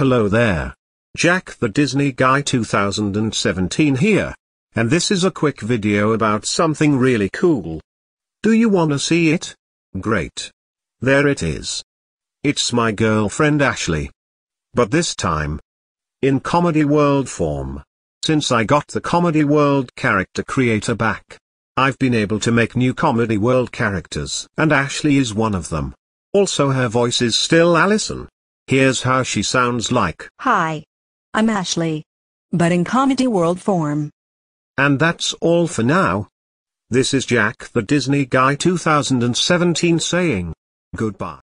Hello there. Jack the Disney Guy 2017 here. And this is a quick video about something really cool. Do you wanna see it? Great. There it is. It's my girlfriend Ashley. But this time. In Comedy World form. Since I got the Comedy World character creator back. I've been able to make new Comedy World characters. And Ashley is one of them. Also her voice is still Allison. Here's how she sounds like. Hi. I'm Ashley. But in Comedy World form. And that's all for now. This is Jack the Disney Guy 2017 saying goodbye.